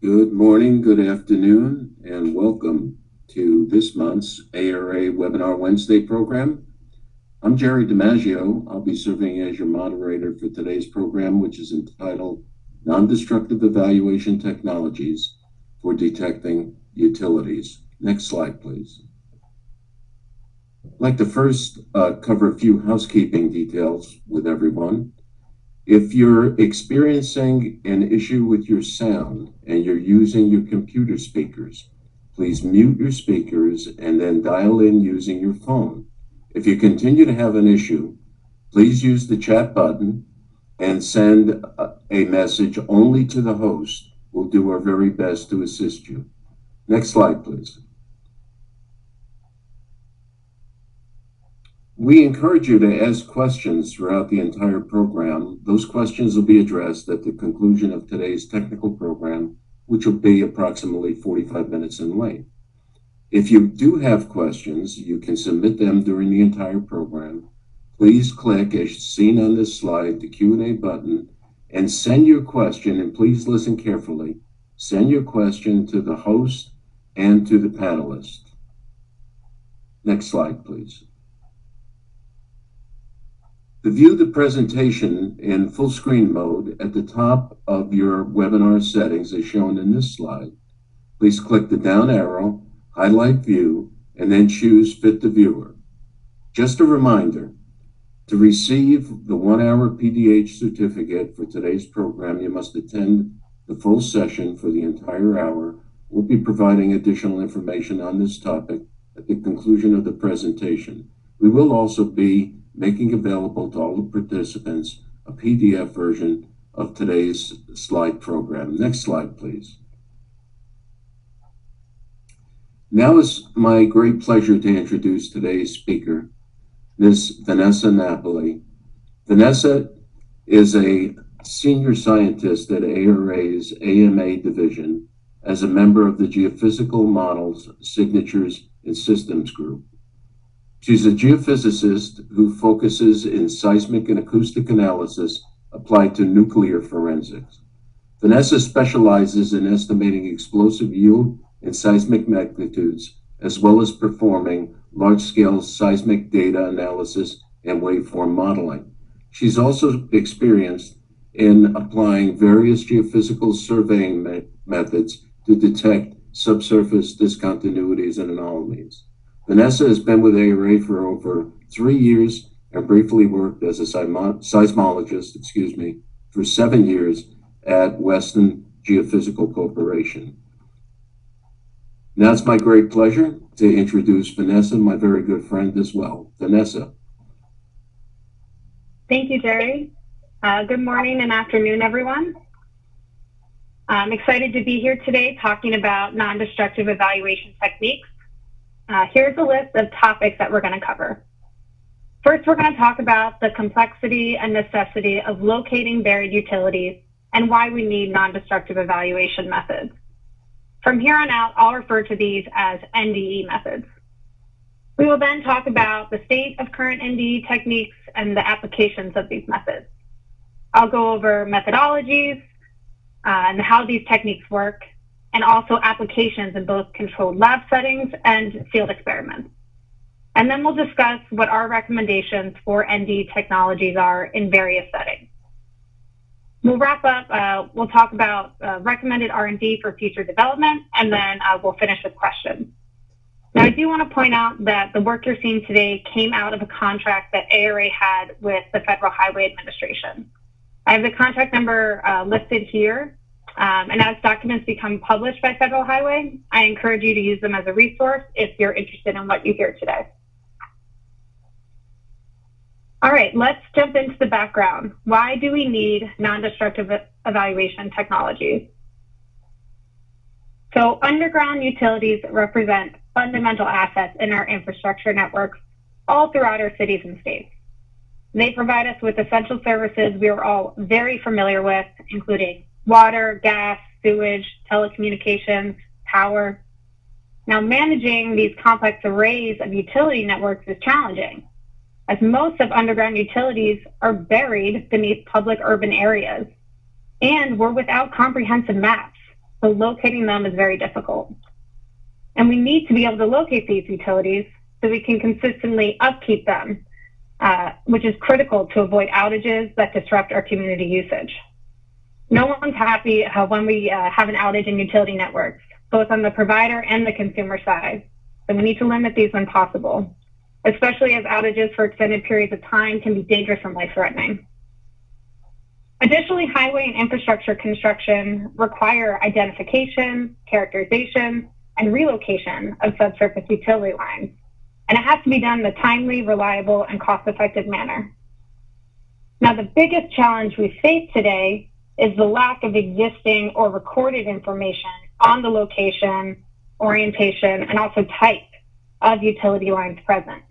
Good morning, good afternoon, and welcome to this month's ARA Webinar Wednesday program. I'm Jerry DiMaggio. I'll be serving as your moderator for today's program, which is entitled Non-Destructive Evaluation Technologies for Detecting Utilities. Next slide, please. I'd like to first uh, cover a few housekeeping details with everyone. If you're experiencing an issue with your sound and you're using your computer speakers, please mute your speakers and then dial in using your phone. If you continue to have an issue, please use the chat button and send a message only to the host. We'll do our very best to assist you. Next slide, please. We encourage you to ask questions throughout the entire program. Those questions will be addressed at the conclusion of today's technical program, which will be approximately 45 minutes in length. If you do have questions, you can submit them during the entire program. Please click, as seen on this slide, the Q&A button and send your question, and please listen carefully. Send your question to the host and to the panelist. Next slide, please. To view the presentation in full screen mode at the top of your webinar settings as shown in this slide, please click the down arrow, highlight view, and then choose fit the viewer. Just a reminder, to receive the one hour PDH certificate for today's program, you must attend the full session for the entire hour. We'll be providing additional information on this topic at the conclusion of the presentation. We will also be making available to all the participants a PDF version of today's slide program. Next slide, please. Now it's my great pleasure to introduce today's speaker, Ms. Vanessa Napoli. Vanessa is a senior scientist at ARA's AMA division as a member of the Geophysical Models, Signatures, and Systems Group. She's a geophysicist who focuses in seismic and acoustic analysis applied to nuclear forensics. Vanessa specializes in estimating explosive yield and seismic magnitudes, as well as performing large scale seismic data analysis and waveform modeling. She's also experienced in applying various geophysical surveying me methods to detect subsurface discontinuities and anomalies. Vanessa has been with ARA for over three years and briefly worked as a seismologist, excuse me, for seven years at Weston Geophysical Corporation. Now it's my great pleasure to introduce Vanessa, my very good friend as well. Vanessa. Thank you, Jerry. Uh, good morning and afternoon, everyone. I'm excited to be here today talking about non-destructive evaluation techniques uh, here's a list of topics that we're going to cover. First, we're going to talk about the complexity and necessity of locating buried utilities and why we need non-destructive evaluation methods. From here on out, I'll refer to these as NDE methods. We will then talk about the state of current NDE techniques and the applications of these methods. I'll go over methodologies uh, and how these techniques work, and also applications in both controlled lab settings and field experiments. And then we'll discuss what our recommendations for ND technologies are in various settings. We'll wrap up, uh, we'll talk about uh, recommended R&D for future development, and then uh, we'll finish with questions. Now, I do want to point out that the work you're seeing today came out of a contract that ARA had with the Federal Highway Administration. I have the contract number uh, listed here, um, and as documents become published by Federal Highway, I encourage you to use them as a resource if you're interested in what you hear today. All right, let's jump into the background. Why do we need non-destructive evaluation technologies? So underground utilities represent fundamental assets in our infrastructure networks all throughout our cities and states. They provide us with essential services we are all very familiar with, including water, gas, sewage, telecommunications, power. Now, managing these complex arrays of utility networks is challenging, as most of underground utilities are buried beneath public urban areas, and we're without comprehensive maps so locating them is very difficult. And we need to be able to locate these utilities so we can consistently upkeep them, uh, which is critical to avoid outages that disrupt our community usage. No one's happy uh, when we uh, have an outage in utility networks, both on the provider and the consumer side. So we need to limit these when possible, especially as outages for extended periods of time can be dangerous and life-threatening. Additionally, highway and infrastructure construction require identification, characterization, and relocation of subsurface utility lines. And it has to be done in a timely, reliable, and cost-effective manner. Now, the biggest challenge we face today is the lack of existing or recorded information on the location, orientation, and also type of utility lines present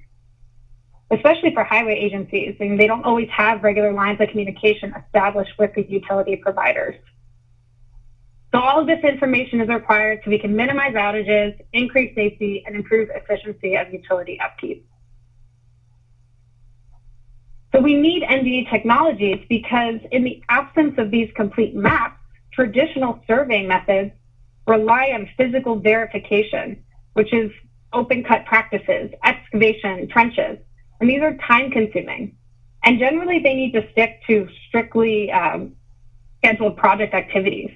especially for highway agencies. I mean, they don't always have regular lines of communication established with the utility providers. So all of this information is required so we can minimize outages, increase safety, and improve efficiency of utility upkeep. So we need NDE technologies because in the absence of these complete maps, traditional survey methods rely on physical verification, which is open cut practices, excavation, trenches, and these are time consuming. And generally, they need to stick to strictly um, scheduled project activities.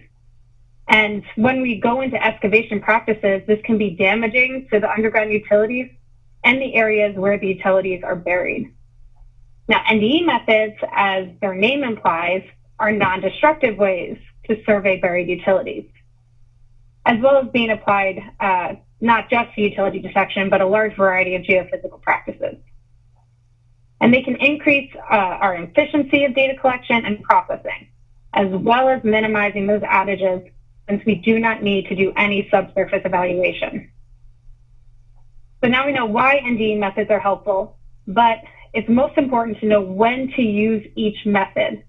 And when we go into excavation practices, this can be damaging to the underground utilities and the areas where the utilities are buried. Now, NDE methods, as their name implies, are non-destructive ways to survey buried utilities, as well as being applied uh, not just to utility detection, but a large variety of geophysical practices and they can increase uh, our efficiency of data collection and processing, as well as minimizing those outages since we do not need to do any subsurface evaluation. So now we know why NDE methods are helpful, but it's most important to know when to use each method.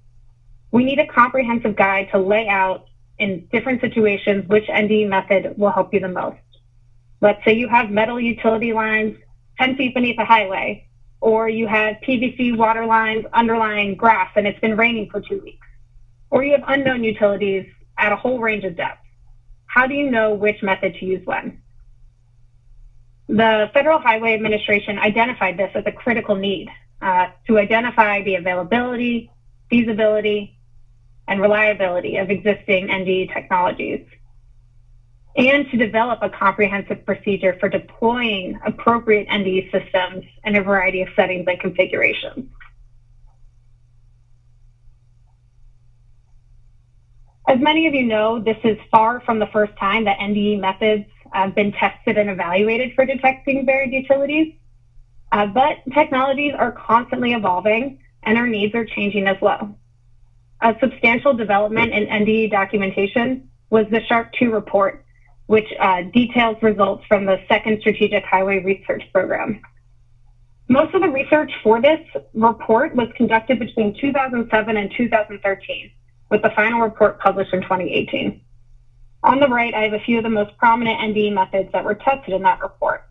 We need a comprehensive guide to lay out in different situations which NDE method will help you the most. Let's say you have metal utility lines 10 feet beneath a highway or you have PVC water lines underlying grass and it's been raining for two weeks, or you have unknown utilities at a whole range of depths. How do you know which method to use when? The Federal Highway Administration identified this as a critical need uh, to identify the availability, feasibility, and reliability of existing NDE technologies and to develop a comprehensive procedure for deploying appropriate NDE systems in a variety of settings and configurations. As many of you know, this is far from the first time that NDE methods have been tested and evaluated for detecting buried utilities, uh, but technologies are constantly evolving and our needs are changing as well. A substantial development in NDE documentation was the SHRP 2 report which uh, details results from the second Strategic Highway Research Program. Most of the research for this report was conducted between 2007 and 2013, with the final report published in 2018. On the right, I have a few of the most prominent NDE methods that were tested in that report,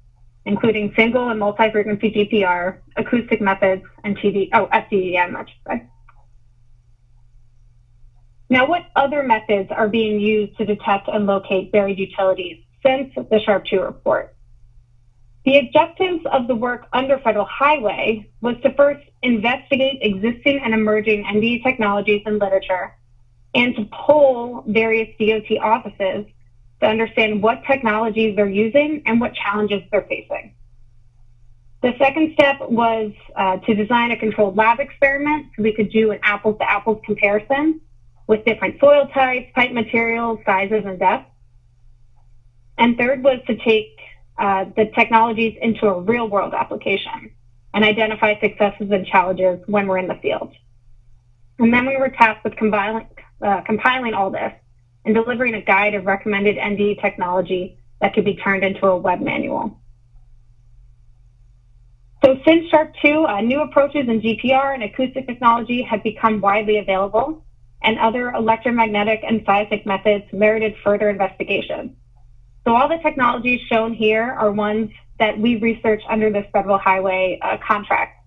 including single and multi-frequency GPR, acoustic methods, and TD, oh, SDEM, I should say. Now, what other methods are being used to detect and locate buried utilities since the SHRP 2 report? The objectives of the work under Federal Highway was to first investigate existing and emerging NDE technologies and literature and to poll various DOT offices to understand what technologies they're using and what challenges they're facing. The second step was uh, to design a controlled lab experiment so we could do an apples to apples comparison with different soil types, pipe materials, sizes, and depths. And third was to take uh, the technologies into a real world application and identify successes and challenges when we're in the field. And then we were tasked with compiling, uh, compiling all this and delivering a guide of recommended NDE technology that could be turned into a web manual. So since SHRP 2, uh, new approaches in GPR and acoustic technology have become widely available, and other electromagnetic and seismic methods merited further investigation. So all the technologies shown here are ones that we researched under this federal highway uh, contract.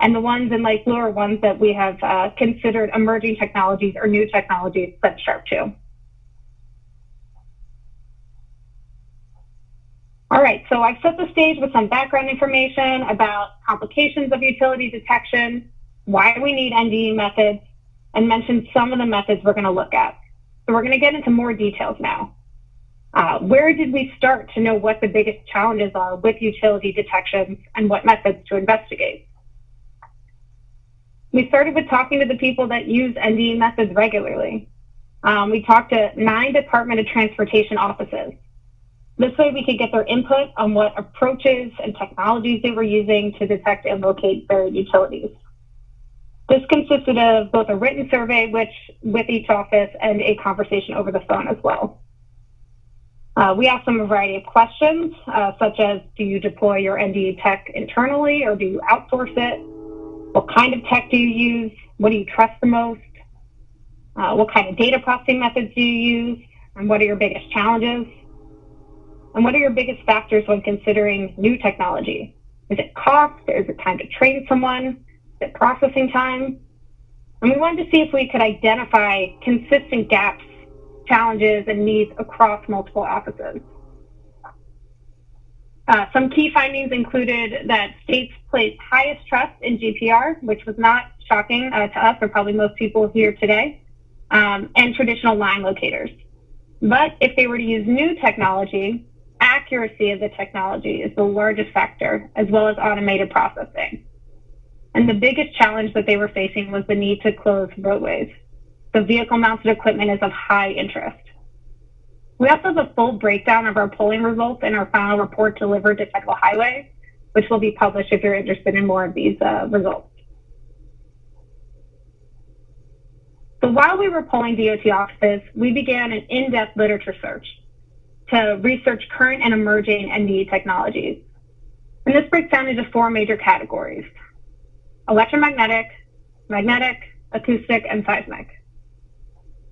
And the ones in light blue are ones that we have uh, considered emerging technologies or new technologies such SHRP 2. All right, so I've set the stage with some background information about complications of utility detection, why we need NDE methods, and mentioned some of the methods we're going to look at. So we're going to get into more details now. Uh, where did we start to know what the biggest challenges are with utility detections and what methods to investigate? We started with talking to the people that use NDE methods regularly. Um, we talked to nine Department of Transportation offices. This way we could get their input on what approaches and technologies they were using to detect and locate buried utilities. This consisted of both a written survey which with each office and a conversation over the phone as well. Uh, we asked them a variety of questions, uh, such as do you deploy your NDE tech internally or do you outsource it? What kind of tech do you use? What do you trust the most? Uh, what kind of data processing methods do you use? And what are your biggest challenges? And what are your biggest factors when considering new technology? Is it cost? Is it time to train someone? Is it processing time? And we wanted to see if we could identify consistent gaps, challenges, and needs across multiple offices. Uh, some key findings included that states place highest trust in GPR, which was not shocking uh, to us or probably most people here today, um, and traditional line locators. But if they were to use new technology, accuracy of the technology is the largest factor, as well as automated processing. And the biggest challenge that they were facing was the need to close roadways. The vehicle mounted equipment is of high interest. We also have a full breakdown of our polling results in our final report delivered to Federal Highway, which will be published if you're interested in more of these uh, results. So while we were polling DOT offices, we began an in-depth literature search to research current and emerging NDE technologies. And this breaks down into four major categories, electromagnetic, magnetic, acoustic, and seismic.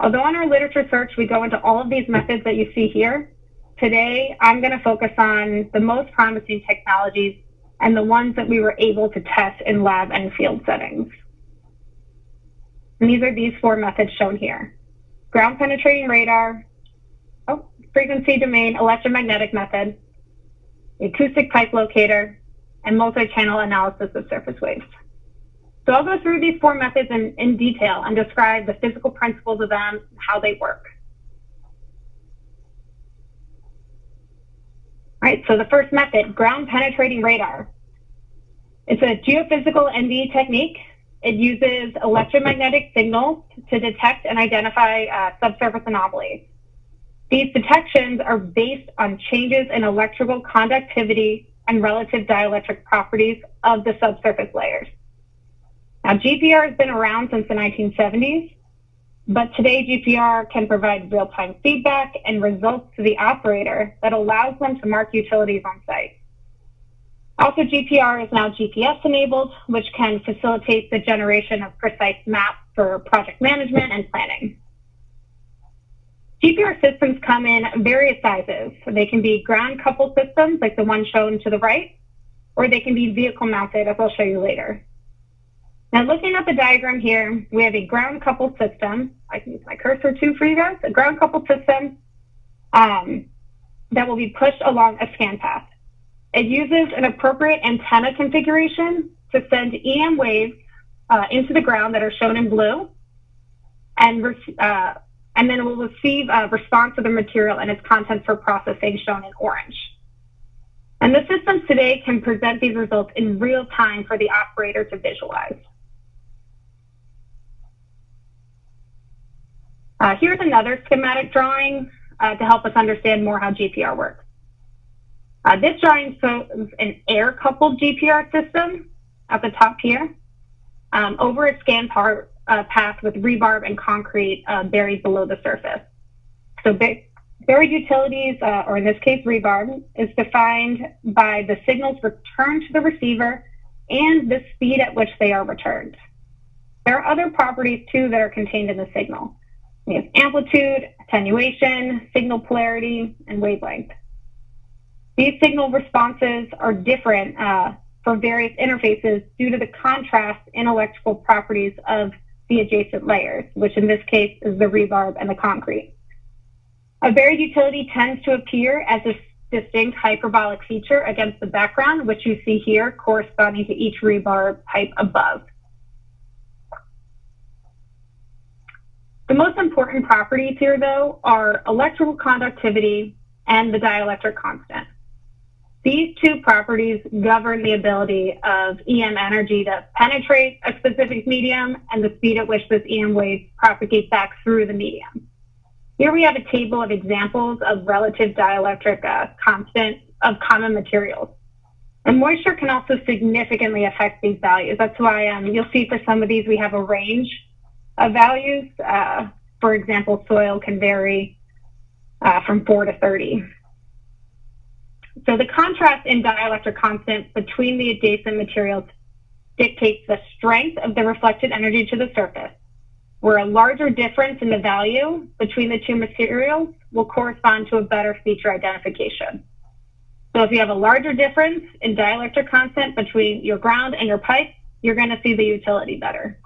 Although in our literature search, we go into all of these methods that you see here, today I'm going to focus on the most promising technologies and the ones that we were able to test in lab and field settings. And these are these four methods shown here. Ground penetrating radar, oh, frequency domain electromagnetic method, acoustic pipe locator, and multi-channel analysis of surface waves. So I'll go through these four methods in, in detail and describe the physical principles of them, how they work. All right, so the first method, ground penetrating radar. It's a geophysical NDE technique. It uses electromagnetic signals to detect and identify uh, subsurface anomalies. These detections are based on changes in electrical conductivity and relative dielectric properties of the subsurface layers. Now, GPR has been around since the 1970s, but today GPR can provide real-time feedback and results to the operator that allows them to mark utilities on site. Also, GPR is now GPS enabled, which can facilitate the generation of precise maps for project management and planning. GPR systems come in various sizes. They can be ground coupled systems like the one shown to the right, or they can be vehicle mounted, as I'll show you later. Now looking at the diagram here, we have a ground coupled system. I can use my cursor too for you guys. A ground coupled system um, that will be pushed along a scan path. It uses an appropriate antenna configuration to send EM waves uh, into the ground that are shown in blue, and, uh, and then it will receive a response of the material and its contents for processing shown in orange. And the systems today can present these results in real time for the operator to visualize. Uh, here's another schematic drawing uh, to help us understand more how GPR works. Uh, this drawing shows an air-coupled GPR system at the top here um, over a scan uh, path with rebarb and concrete uh, buried below the surface. So buried utilities, uh, or in this case rebarb, is defined by the signals returned to the receiver and the speed at which they are returned. There are other properties too that are contained in the signal. We have amplitude, attenuation, signal polarity, and wavelength. These signal responses are different uh, for various interfaces due to the contrast in electrical properties of the adjacent layers, which in this case is the rebarb and the concrete. A buried utility tends to appear as a distinct hyperbolic feature against the background, which you see here corresponding to each rebar pipe above. The most important properties here, though, are electrical conductivity and the dielectric constant. These two properties govern the ability of EM energy to penetrate a specific medium and the speed at which this EM wave propagates back through the medium. Here we have a table of examples of relative dielectric uh, constant of common materials. And moisture can also significantly affect these values. That's why um, you'll see for some of these we have a range of values. Uh, for example, soil can vary uh, from 4 to 30. So the contrast in dielectric constant between the adjacent materials dictates the strength of the reflected energy to the surface, where a larger difference in the value between the two materials will correspond to a better feature identification. So if you have a larger difference in dielectric constant between your ground and your pipe, you're going to see the utility better.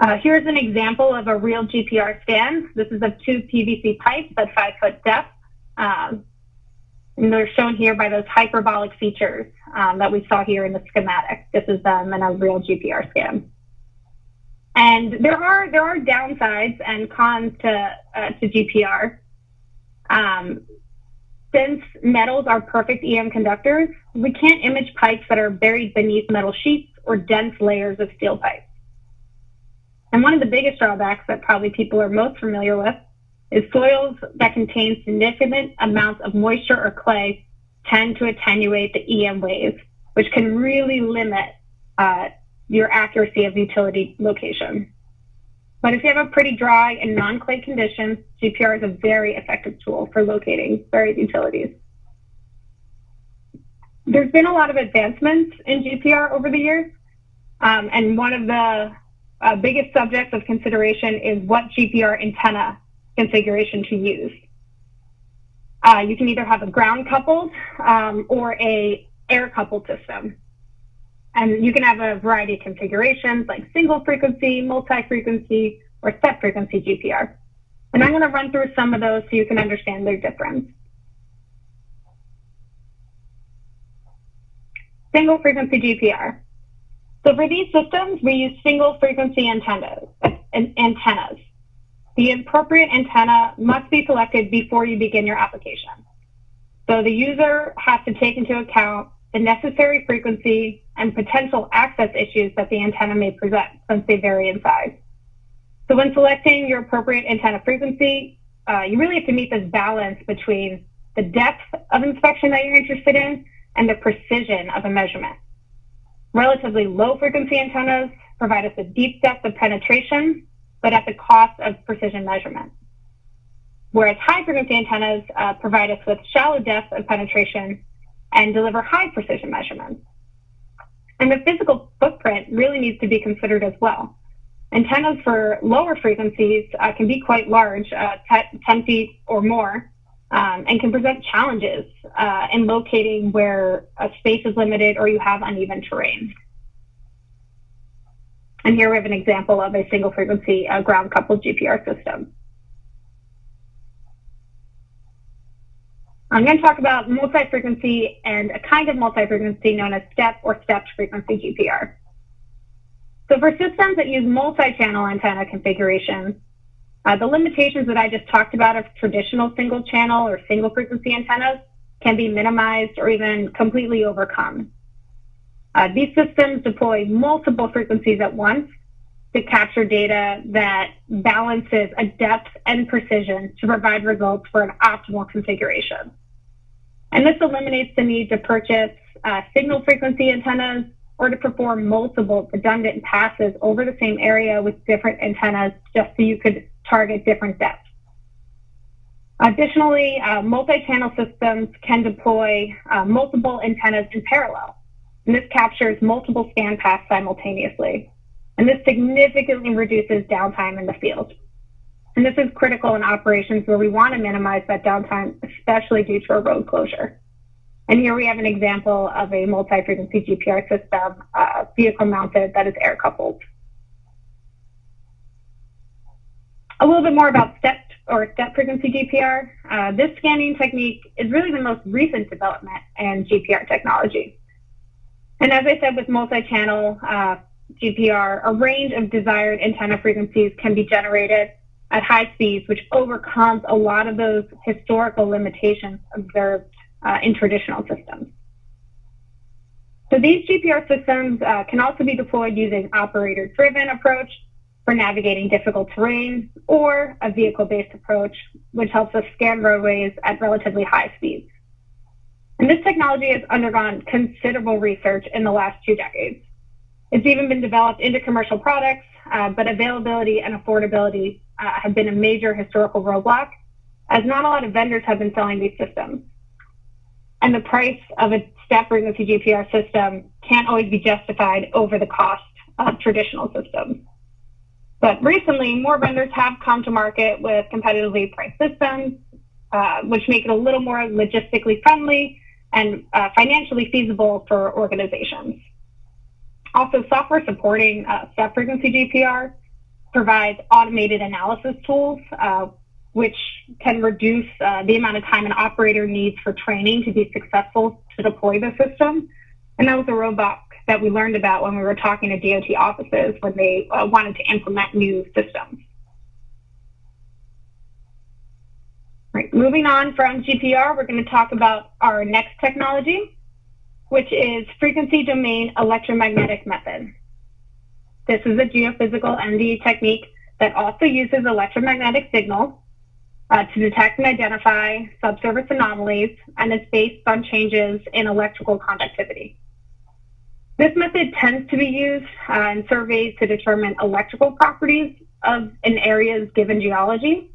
Uh, here's an example of a real GPR scan. This is of two PVC pipes at five foot depth. Um, and they're shown here by those hyperbolic features um, that we saw here in the schematic. This is them in a real GPR scan. And there are there are downsides and cons to uh, to GPR. Um, since metals are perfect EM conductors, we can't image pipes that are buried beneath metal sheets or dense layers of steel pipes. And one of the biggest drawbacks that probably people are most familiar with is soils that contain significant amounts of moisture or clay tend to attenuate the EM waves, which can really limit uh, your accuracy of utility location. But if you have a pretty dry and non-clay conditions, GPR is a very effective tool for locating buried utilities. There's been a lot of advancements in GPR over the years, um, and one of the uh, biggest subject of consideration is what GPR antenna configuration to use. Uh, you can either have a ground coupled um, or a air coupled system. And you can have a variety of configurations like single frequency, multi-frequency, or step frequency GPR. And I'm going to run through some of those so you can understand their difference. Single frequency GPR. So for these systems, we use single frequency antennas. antennas. The appropriate antenna must be selected before you begin your application. So the user has to take into account the necessary frequency and potential access issues that the antenna may present since they vary in size. So when selecting your appropriate antenna frequency, uh, you really have to meet this balance between the depth of inspection that you're interested in and the precision of a measurement. Relatively low frequency antennas provide us a deep depth of penetration, but at the cost of precision measurement. Whereas high frequency antennas uh, provide us with shallow depth of penetration and deliver high precision measurements. And the physical footprint really needs to be considered as well. Antennas for lower frequencies uh, can be quite large, uh, 10 feet or more, um, and can present challenges uh, in locating where a space is limited or you have uneven terrain. And here we have an example of a single frequency uh, ground coupled GPR system. I'm going to talk about multi-frequency and a kind of multi-frequency known as step or stepped frequency GPR. So for systems that use multi-channel antenna configurations, uh, the limitations that I just talked about of traditional single channel or single frequency antennas can be minimized or even completely overcome. Uh, these systems deploy multiple frequencies at once to capture data that balances a depth and precision to provide results for an optimal configuration. And this eliminates the need to purchase uh, signal frequency antennas or to perform multiple redundant passes over the same area with different antennas just so you could target different depths. Additionally, uh, multi-channel systems can deploy uh, multiple antennas in parallel. And this captures multiple scan paths simultaneously. And this significantly reduces downtime in the field. And this is critical in operations where we want to minimize that downtime, especially due to a road closure. And here we have an example of a multi-frequency GPR system, uh, vehicle mounted that is air coupled. A little bit more about step or step frequency GPR. Uh, this scanning technique is really the most recent development in GPR technology. And as I said, with multi-channel uh, GPR, a range of desired antenna frequencies can be generated at high speeds, which overcomes a lot of those historical limitations observed uh, in traditional systems. So these GPR systems uh, can also be deployed using operator-driven approach for navigating difficult terrain or a vehicle-based approach, which helps us scan roadways at relatively high speeds. And this technology has undergone considerable research in the last two decades. It's even been developed into commercial products, uh, but availability and affordability uh, have been a major historical roadblock, as not a lot of vendors have been selling these systems. And the price of a step frequency GPR system can't always be justified over the cost of traditional systems. But recently, more vendors have come to market with competitively priced systems, uh, which make it a little more logistically friendly and uh, financially feasible for organizations. Also, software supporting uh, step frequency GPR provides automated analysis tools, uh, which can reduce uh, the amount of time an operator needs for training to be successful to deploy the system. And that was a roadblock that we learned about when we were talking to DOT offices when they uh, wanted to implement new systems. Right, moving on from GPR, we're going to talk about our next technology, which is frequency domain electromagnetic method. This is a geophysical NDE technique that also uses electromagnetic signals uh, to detect and identify subsurface anomalies and is based on changes in electrical conductivity. This method tends to be used uh, in surveys to determine electrical properties of an area's given geology,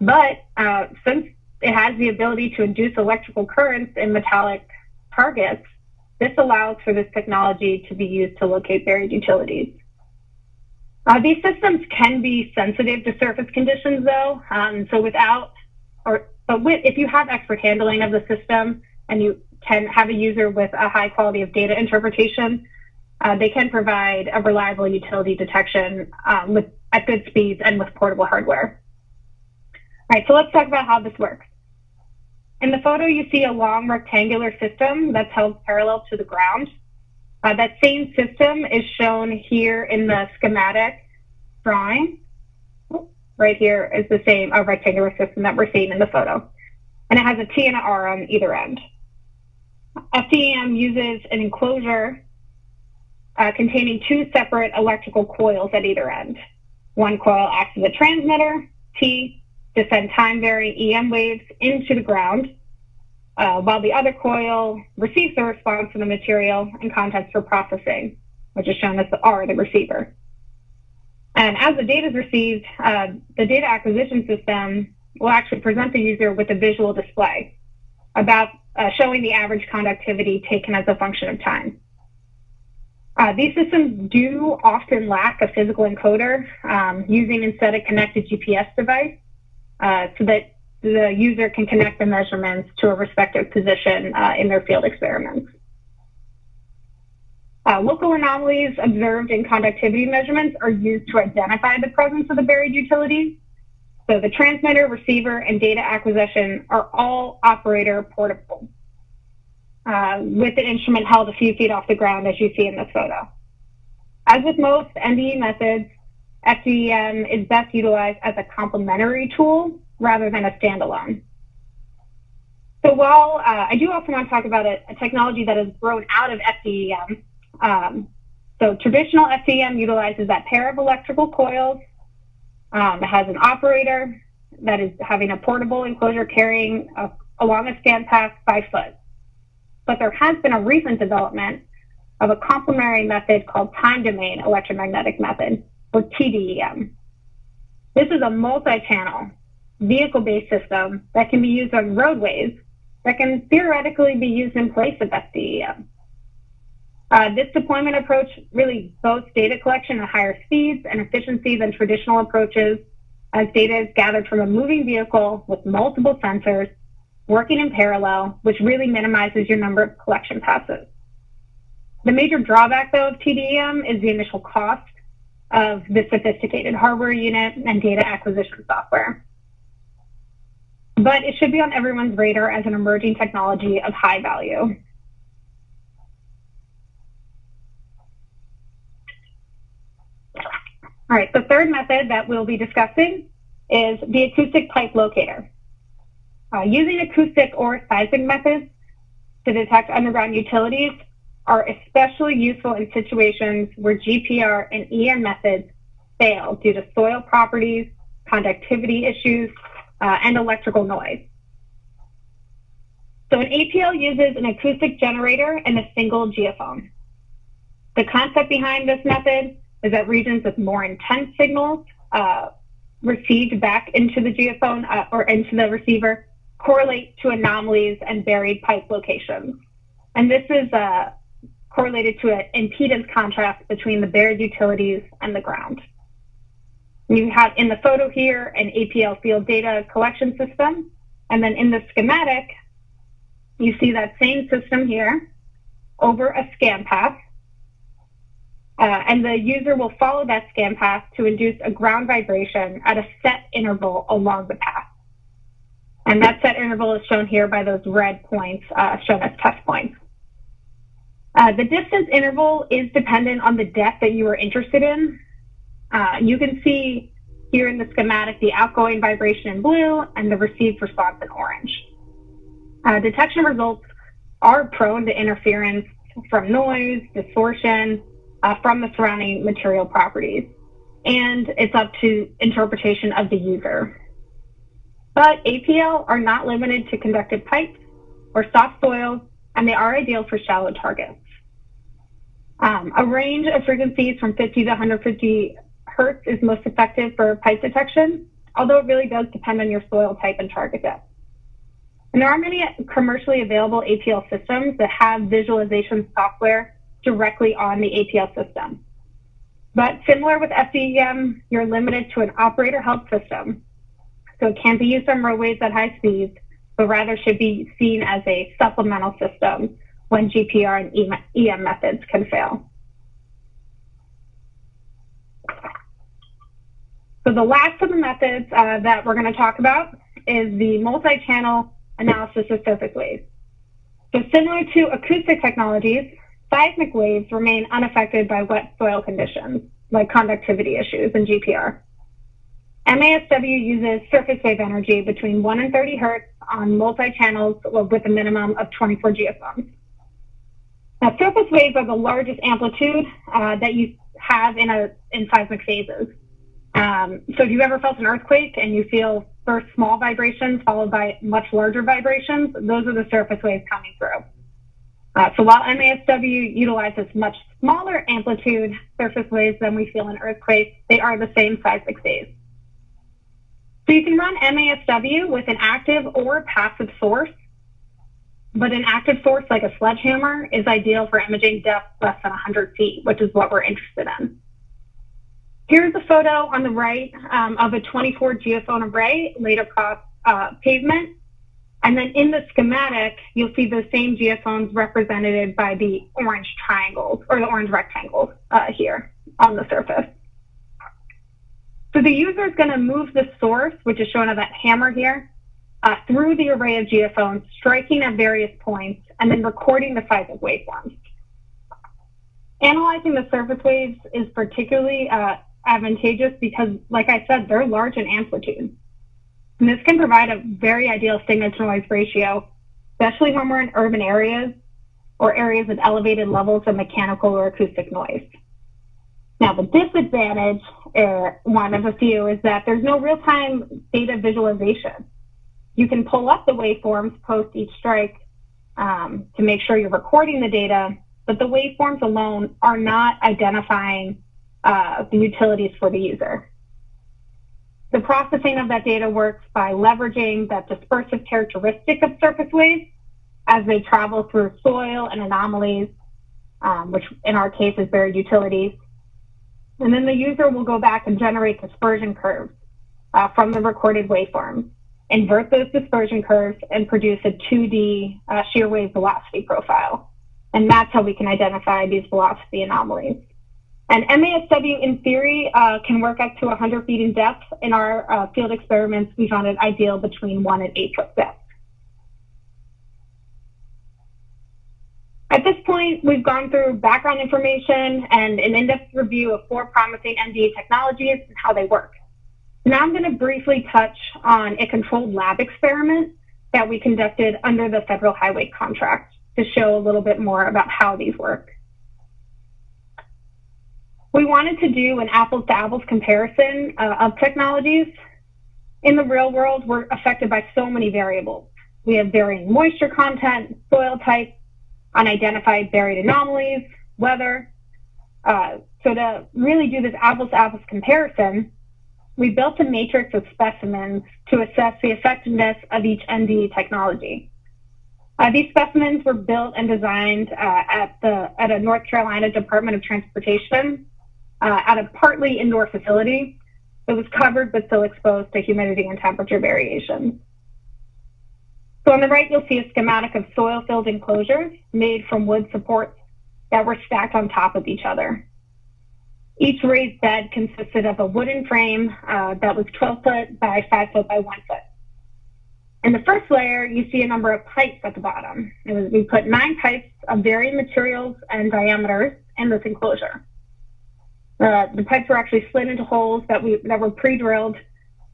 but uh, since it has the ability to induce electrical currents in metallic targets, this allows for this technology to be used to locate buried utilities. Uh, these systems can be sensitive to surface conditions, though. Um, so without, or but with, if you have expert handling of the system and you can have a user with a high quality of data interpretation, uh, they can provide a reliable utility detection um, with at good speeds and with portable hardware. All right, so let's talk about how this works. In the photo, you see a long rectangular system that's held parallel to the ground. Uh, that same system is shown here in the schematic drawing. Right here is the same uh, rectangular system that we're seeing in the photo. And it has a T and an R on either end. FDEM uses an enclosure uh, containing two separate electrical coils at either end. One coil acts as a transmitter, T, to send time varying EM waves into the ground, uh, while the other coil receives the response from the material and contents for processing, which is shown as the R, the receiver. And as the data is received, uh, the data acquisition system will actually present the user with a visual display about uh, showing the average conductivity taken as a function of time. Uh, these systems do often lack a physical encoder, um, using instead a connected GPS device uh, so that the user can connect the measurements to a respective position uh, in their field experiments. Uh, local anomalies observed in conductivity measurements are used to identify the presence of the buried utilities. So the transmitter, receiver, and data acquisition are all operator portable, uh, with the instrument held a few feet off the ground as you see in this photo. As with most NDE methods, FDEM is best utilized as a complementary tool rather than a standalone. So while uh, I do also want to talk about a, a, technology that has grown out of FDEM, um, so traditional FDEM utilizes that pair of electrical coils. Um, it has an operator that is having a portable enclosure carrying a, along a scan path five foot. But there has been a recent development of a complementary method called time domain electromagnetic method, or TDEM. This is a multi-channel vehicle-based system that can be used on roadways that can theoretically be used in place of FDEM. Uh, this deployment approach really boasts data collection at higher speeds and efficiency than traditional approaches as data is gathered from a moving vehicle with multiple sensors working in parallel, which really minimizes your number of collection passes. The major drawback, though, of TDEM is the initial cost of the sophisticated hardware unit and data acquisition software. But it should be on everyone's radar as an emerging technology of high value. All right, the third method that we'll be discussing is the acoustic pipe locator. Uh, using acoustic or seismic methods to detect underground utilities are especially useful in situations where GPR and EM methods fail due to soil properties, conductivity issues, uh, and electrical noise. So an APL uses an acoustic generator and a single geophone. The concept behind this method is that regions with more intense signals uh, received back into the geophone uh, or into the receiver correlate to anomalies and buried pipe locations. And this is uh, correlated to an impedance contrast between the buried utilities and the ground. You have in the photo here an APL field data collection system. And then in the schematic, you see that same system here over a scan path uh, and the user will follow that scan path to induce a ground vibration at a set interval along the path. And that set interval is shown here by those red points uh, shown as test points. Uh, the distance interval is dependent on the depth that you are interested in. Uh, you can see here in the schematic the outgoing vibration in blue and the received response in orange. Uh, detection results are prone to interference from noise, distortion, uh, from the surrounding material properties. And it's up to interpretation of the user. But APL are not limited to conductive pipes or soft soils, and they are ideal for shallow targets. Um, a range of frequencies from 50 to 150 hertz is most effective for pipe detection, although it really does depend on your soil type and target depth. And there are many commercially available APL systems that have visualization software directly on the APL system. But similar with FDEM, you're limited to an operator held system. So it can't be used on roadways at high speeds, but rather should be seen as a supplemental system when GPR and EM methods can fail. So the last of the methods uh, that we're going to talk about is the multi-channel analysis of surface waves. So similar to acoustic technologies, Seismic waves remain unaffected by wet soil conditions, like conductivity issues and GPR. MASW uses surface wave energy between 1 and 30 hertz on multi-channels with a minimum of 24 geophones. Now, surface waves are the largest amplitude uh, that you have in, a, in seismic phases. Um, so if you ever felt an earthquake and you feel first small vibrations followed by much larger vibrations, those are the surface waves coming through. Uh, so while MASW utilizes much smaller amplitude surface waves than we feel in earthquakes, they are the same seismic phase. So you can run MASW with an active or passive source, but an active source like a sledgehammer is ideal for imaging depth less than 100 feet, which is what we're interested in. Here's a photo on the right um, of a 24 geophone array laid across uh, pavement and then in the schematic, you'll see the same geophones represented by the orange triangles or the orange rectangles uh, here on the surface. So the user is going to move the source, which is shown on that hammer here, uh, through the array of geophones, striking at various points, and then recording the seismic waveforms. Analyzing the surface waves is particularly uh, advantageous because, like I said, they're large in amplitude. And this can provide a very ideal signal to noise ratio, especially when we're in urban areas or areas with elevated levels of mechanical or acoustic noise. Now, the disadvantage, uh, one of a few, is that there's no real-time data visualization. You can pull up the waveforms post each strike um, to make sure you're recording the data, but the waveforms alone are not identifying uh, the utilities for the user. The processing of that data works by leveraging that dispersive characteristic of surface waves as they travel through soil and anomalies, um, which in our case is buried utilities. And then the user will go back and generate dispersion curves uh, from the recorded waveforms, invert those dispersion curves, and produce a 2D uh, shear wave velocity profile. And that's how we can identify these velocity anomalies. And MASW, in theory, uh, can work up to 100 feet in depth. In our uh, field experiments, we found it ideal between 1 and 8 foot depth. At this point, we've gone through background information and an in-depth review of four promising NDE technologies and how they work. Now I'm going to briefly touch on a controlled lab experiment that we conducted under the federal highway contract to show a little bit more about how these work. We wanted to do an apples to apples comparison uh, of technologies. In the real world, we're affected by so many variables. We have varying moisture content, soil type, unidentified buried anomalies, weather. Uh, so to really do this apples to apples comparison, we built a matrix of specimens to assess the effectiveness of each NDE technology. Uh, these specimens were built and designed uh, at the at a North Carolina Department of Transportation uh, at a partly indoor facility. It was covered but still exposed to humidity and temperature variations. So on the right, you'll see a schematic of soil-filled enclosures made from wood supports that were stacked on top of each other. Each raised bed consisted of a wooden frame uh, that was 12 foot by 5 foot by 1 foot. In the first layer, you see a number of pipes at the bottom. Was, we put nine pipes of varying materials and diameters in this enclosure. Uh, the pipes were actually slid into holes that, we, that were pre-drilled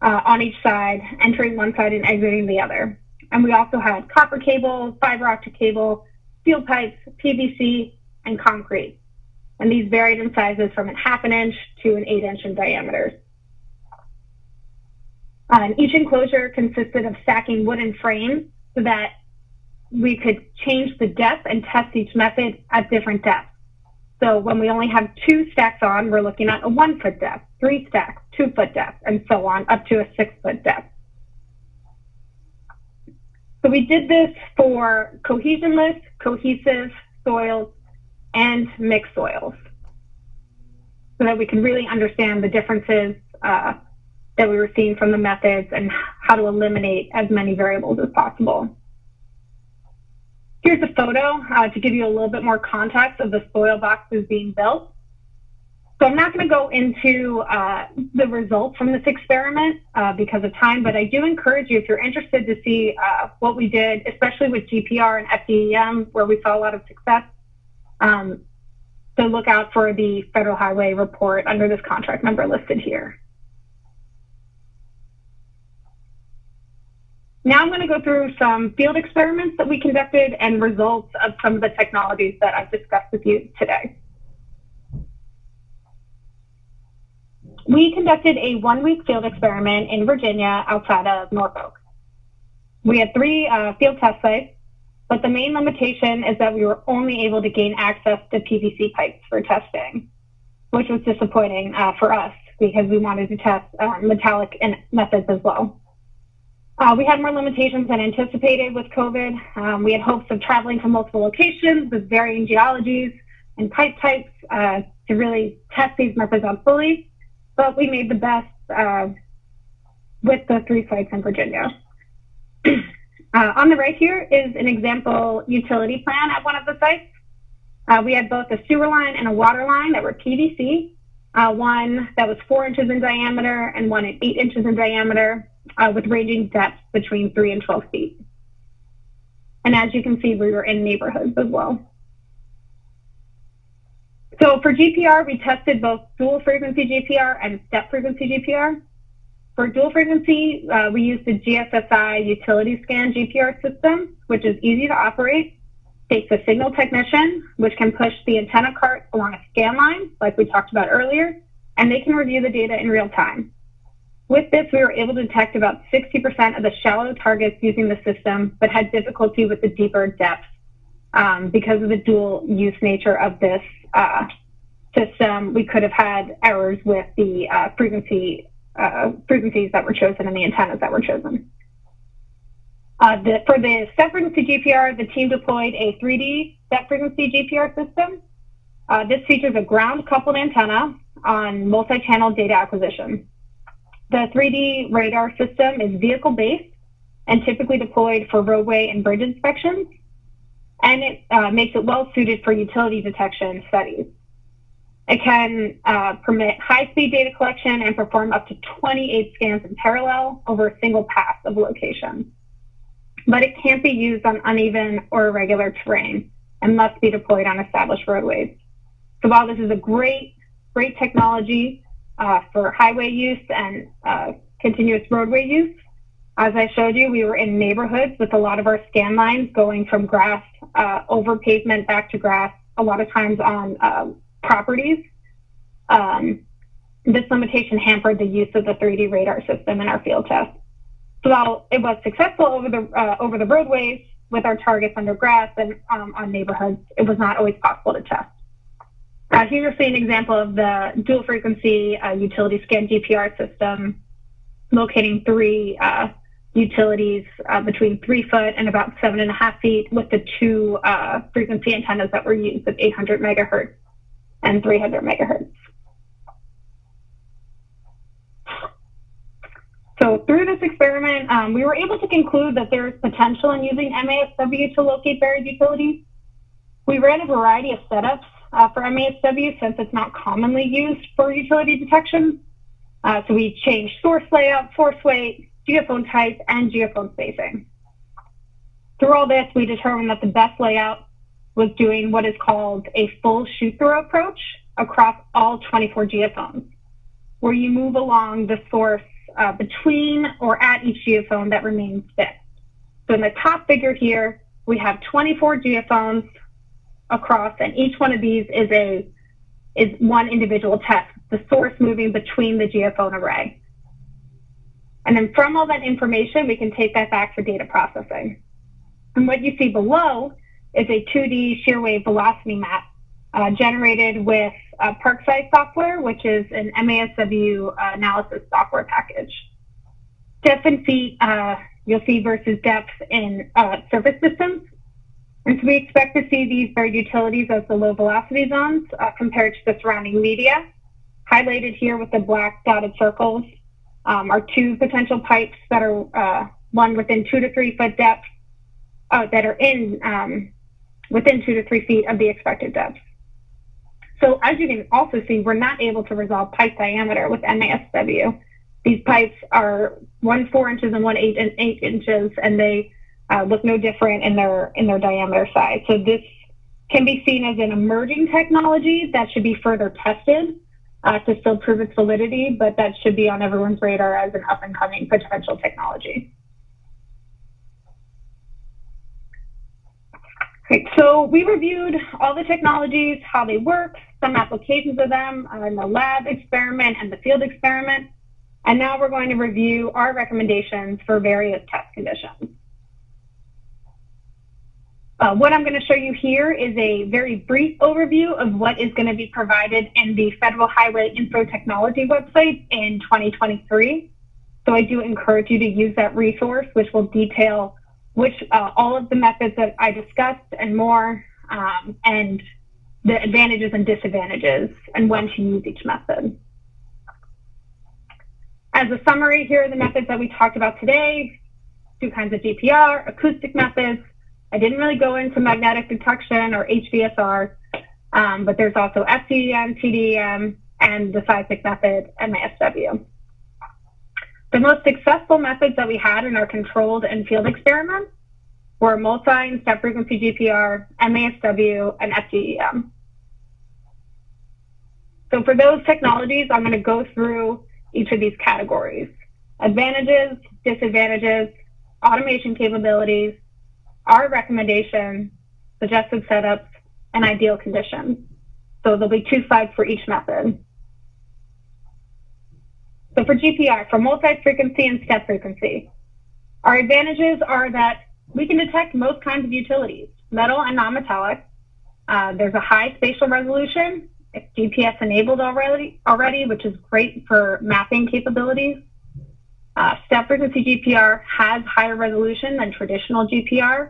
uh, on each side, entering one side and exiting the other. And we also had copper cable, fiber optic cable, steel pipes, PVC, and concrete. And these varied in sizes from a half an inch to an eight inch in diameter. Um, each enclosure consisted of stacking wooden frames so that we could change the depth and test each method at different depths. So when we only have two stacks on, we're looking at a one foot depth, three stacks, two foot depth, and so on, up to a six foot depth. So we did this for cohesionless, cohesive soils, and mixed soils so that we can really understand the differences uh, that we were seeing from the methods and how to eliminate as many variables as possible. Here's a photo uh, to give you a little bit more context of the soil boxes being built. So I'm not going to go into uh, the results from this experiment uh, because of time, but I do encourage you, if you're interested to see uh, what we did, especially with GPR and FDEM, where we saw a lot of success, um, to look out for the Federal Highway report under this contract number listed here. Now I'm going to go through some field experiments that we conducted and results of some of the technologies that I've discussed with you today. We conducted a one-week field experiment in Virginia outside of Norfolk. We had three uh, field test sites, but the main limitation is that we were only able to gain access to PVC pipes for testing, which was disappointing uh, for us because we wanted to test uh, metallic methods as well. Uh, we had more limitations than anticipated with COVID. Um, we had hopes of traveling to multiple locations with varying geologies and pipe types uh, to really test these methods out fully but we made the best uh, with the three sites in Virginia. uh, on the right here is an example utility plan at one of the sites. Uh, we had both a sewer line and a water line that were PVC, uh, one that was four inches in diameter and one at eight inches in diameter uh, with ranging depths between three and 12 feet. And as you can see, we were in neighborhoods as well. So for GPR, we tested both dual frequency GPR and step frequency GPR. For dual frequency, uh, we used the GSSI utility scan GPR system, which is easy to operate, takes a signal technician, which can push the antenna cart along a scan line, like we talked about earlier, and they can review the data in real time. With this, we were able to detect about 60% of the shallow targets using the system, but had difficulty with the deeper depths um, because of the dual use nature of this uh, system, we could have had errors with the uh, frequency uh, frequencies that were chosen and the antennas that were chosen. Uh, the, for the step frequency GPR, the team deployed a 3D step frequency GPR system. Uh, this features a ground coupled antenna on multi-channel data acquisition. The 3D radar system is vehicle based and typically deployed for roadway and bridge inspections and it uh, makes it well suited for utility detection studies. It can uh, permit high-speed data collection and perform up to 28 scans in parallel over a single pass of location. But it can't be used on uneven or irregular terrain and must be deployed on established roadways. So while this is a great, great technology uh, for highway use and uh, continuous roadway use, as I showed you, we were in neighborhoods with a lot of our scan lines going from grass uh, over pavement back to grass, a lot of times on uh, properties. Um, this limitation hampered the use of the 3D radar system in our field test. So while it was successful over the uh, over the roadways with our targets under grass and um, on neighborhoods, it was not always possible to test. Uh, here you're seeing an example of the dual frequency uh, utility scan GPR system, locating three uh, utilities uh, between three foot and about seven and a half feet with the two uh, frequency antennas that were used of 800 megahertz and 300 megahertz. So through this experiment, um, we were able to conclude that there is potential in using MASW to locate buried utilities. We ran a variety of setups uh, for MASW since it's not commonly used for utility detection. Uh, so we changed source layout, force weight, geophone type, and geophone spacing. Through all this, we determined that the best layout was doing what is called a full shoot-through approach across all 24 geophones, where you move along the source uh, between or at each geophone that remains fixed. So in the top figure here, we have 24 geophones across, and each one of these is a is one individual test, the source moving between the geophone array. And then from all that information, we can take that back for data processing. And what you see below is a 2D shear wave velocity map uh, generated with uh, software, which is an MASW uh, analysis software package. Depth in feet, uh, you'll see versus depth in uh, surface systems. And so we expect to see these buried utilities as the low velocity zones uh, compared to the surrounding media. Highlighted here with the black dotted circles um, are two potential pipes that are one within two to three foot depth that are in um, within two to three feet of the expected depth. So as you can also see, we're not able to resolve pipe diameter with MASW. These pipes are one four inches and one eight and eight inches, and they uh, look no different in their in their diameter size. So this can be seen as an emerging technology that should be further tested uh, to still prove its validity, but that should be on everyone's radar as an up and coming potential technology. Great. So we reviewed all the technologies, how they work, some applications of them in the lab experiment and the field experiment. And now we're going to review our recommendations for various test conditions. Uh, what I'm going to show you here is a very brief overview of what is going to be provided in the Federal Highway Info Technology website in 2023. So I do encourage you to use that resource, which will detail which uh, all of the methods that I discussed and more, um, and the advantages and disadvantages and when to use each method. As a summary, here are the methods that we talked about today, two kinds of GPR, acoustic methods. I didn't really go into magnetic detection or HVSR, um, but there's also SCEM, TDEM, and the seismic method, and MASW. The most successful methods that we had in our controlled and field experiments were multi and step frequency GPR, MASW, and FDEM. So for those technologies, I'm going to go through each of these categories. Advantages, disadvantages, automation capabilities, our recommendations, suggested setups, and ideal conditions. So there'll be two slides for each method. So for GPR, for multi-frequency and step frequency, our advantages are that we can detect most kinds of utilities, metal and non-metallic. Uh, there's a high spatial resolution. It's GPS enabled already, already, which is great for mapping capabilities. Uh, step frequency GPR has higher resolution than traditional GPR.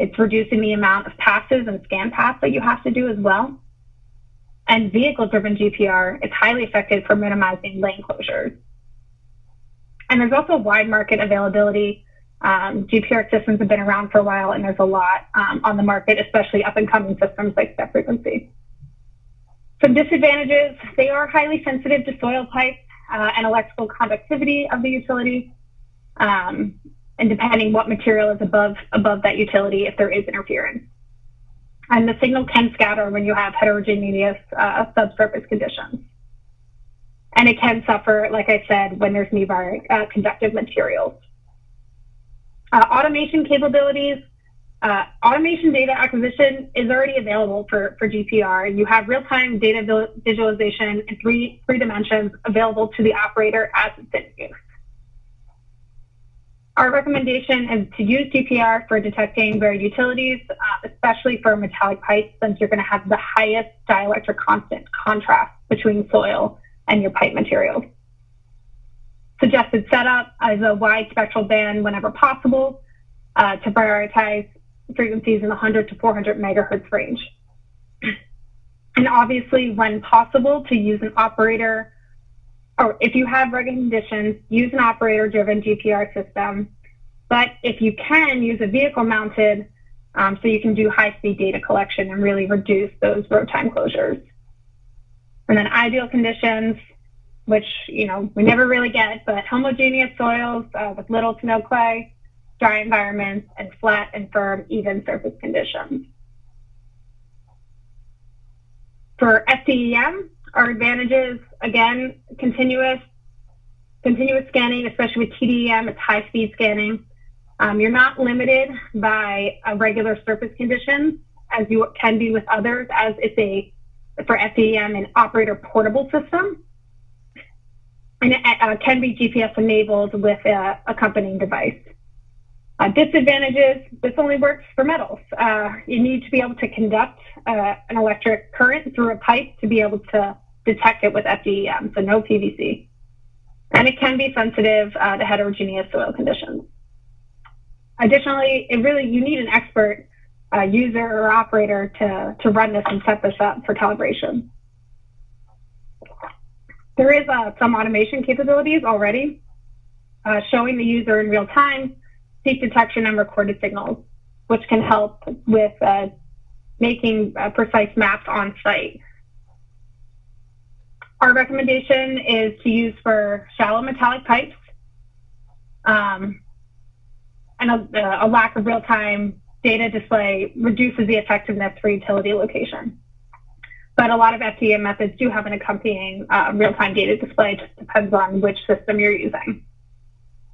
It's reducing the amount of passes and scan paths that you have to do as well. And vehicle-driven GPR is highly effective for minimizing lane closures. And there's also wide market availability. Um, GPR systems have been around for a while, and there's a lot um, on the market, especially up and coming systems like step frequency. Some disadvantages, they are highly sensitive to soil type uh, and electrical conductivity of the utility. Um, and depending what material is above, above that utility if there is interference. And the signal can scatter when you have heterogeneous uh, subsurface conditions. And it can suffer, like I said, when there's nearby uh, conductive materials. Uh, automation capabilities, uh, automation data acquisition is already available for, for GPR. You have real-time data visualization in three, three dimensions available to the operator as it's in use. Our recommendation is to use GPR for detecting buried utilities, uh, especially for metallic pipes, since you're going to have the highest dielectric constant contrast between soil and your pipe materials. Suggested setup is a wide spectral band whenever possible uh, to prioritize frequencies in the 100 to 400 megahertz range. And obviously, when possible, to use an operator, or if you have rugged conditions, use an operator driven GPR system. But if you can, use a vehicle mounted um, so you can do high speed data collection and really reduce those road time closures. And then ideal conditions, which you know we never really get, but homogeneous soils uh, with little to no clay, dry environments, and flat and firm, even surface conditions. For FDEM, our advantages, again, continuous, continuous scanning, especially with TDEM, it's high speed scanning. Um, you're not limited by a regular surface conditions as you can be with others, as it's a for FDEM, an operator portable system. And it uh, can be GPS enabled with a accompanying device. Uh, disadvantages, this only works for metals. Uh, you need to be able to conduct uh, an electric current through a pipe to be able to detect it with FDEM, so no PVC. And it can be sensitive uh, to heterogeneous soil conditions. Additionally, it really, you need an expert uh, user or operator to, to run this and set this up for calibration. There is uh, some automation capabilities already showing the user in real time peak detection and recorded signals, which can help with uh, making precise maps on site. Our recommendation is to use for shallow metallic pipes um, and a, a lack of real-time data display reduces the effectiveness for utility location. But a lot of FDEM methods do have an accompanying uh, real-time data display. It just depends on which system you're using.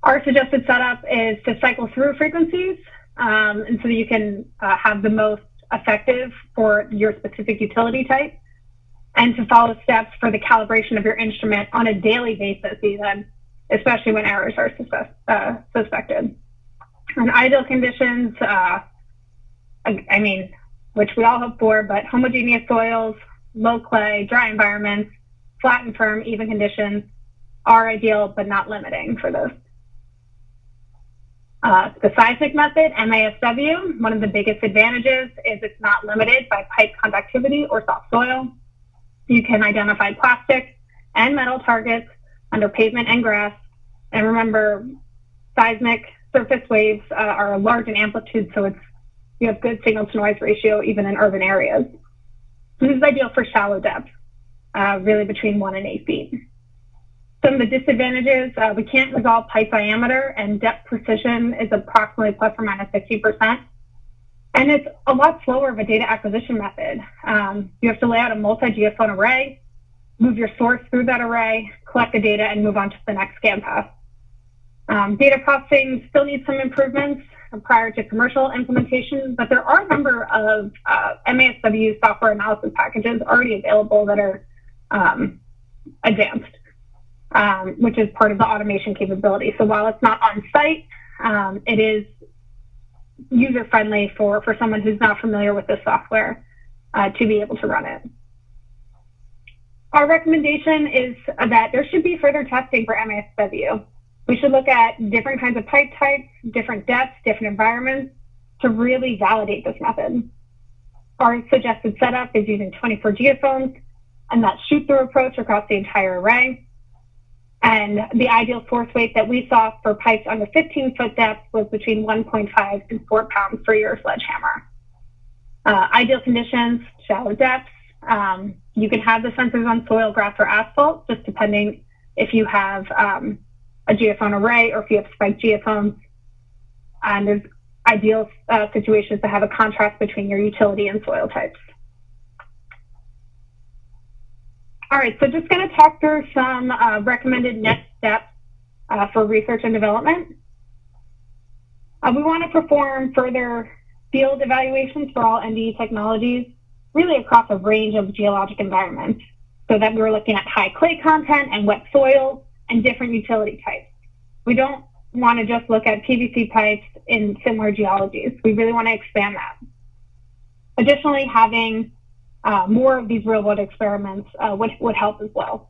Our suggested setup is to cycle through frequencies um, and so that you can uh, have the most effective for your specific utility type and to follow steps for the calibration of your instrument on a daily basis even, especially when errors are uh, suspected. In ideal conditions, uh, I mean, which we all hope for, but homogeneous soils, low clay, dry environments, flat and firm, even conditions are ideal, but not limiting for this. Uh, the seismic method, MASW, one of the biggest advantages is it's not limited by pipe conductivity or soft soil. You can identify plastic and metal targets under pavement and grass. And remember, seismic surface waves uh, are large in amplitude, so it's you have good signal to noise ratio even in urban areas. This is ideal for shallow depth, uh, really between one and eight feet. Some of the disadvantages, uh, we can't resolve pipe diameter and depth precision is approximately plus or minus 60%. And it's a lot slower of a data acquisition method. Um, you have to lay out a multi-geophone array, move your source through that array, collect the data, and move on to the next scan path. Um, data processing still needs some improvements prior to commercial implementation, but there are a number of uh, MASW software analysis packages already available that are um, advanced um, which is part of the automation capability. So while it's not on site, um, it is user friendly for, for someone who's not familiar with the software uh, to be able to run it. Our recommendation is that there should be further testing for MASW. We should look at different kinds of pipe types, different depths, different environments to really validate this method. Our suggested setup is using 24 geophones and that shoot-through approach across the entire array. And the ideal force weight that we saw for pipes under 15 foot depth was between 1.5 and 4 pounds for your sledgehammer. Uh, ideal conditions, shallow depths, um, You can have the sensors on soil, grass, or asphalt, just depending if you have um, a geophone array or if you have spiked geophones. And there's ideal uh, situations to have a contrast between your utility and soil types. All right, so just going to talk through some uh, recommended next steps uh, for research and development. Uh, we want to perform further field evaluations for all NDE technologies, really across a range of geologic environments, so that we're looking at high clay content and wet soil and different utility types. We don't want to just look at PVC pipes in similar geologies. We really want to expand that. Additionally, having uh, more of these real world experiments uh, would, would help as well.